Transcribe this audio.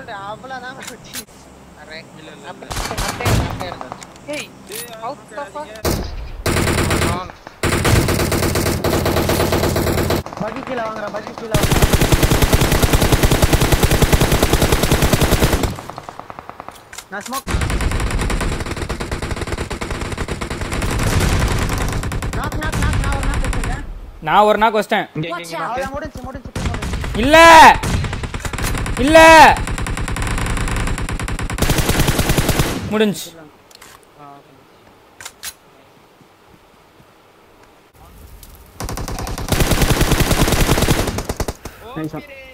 சொல்றேன். அவ்வளவுதான் இல்ல அவுட் ஆஃப் பக்கி கீழே வாங்குறேன் பக்கி கீழே நான் ஸ்மோக் நான் ஒரு நாள் கொஸ்டன் இல்ல! இல்ல! 뭐든지. 나이스 어?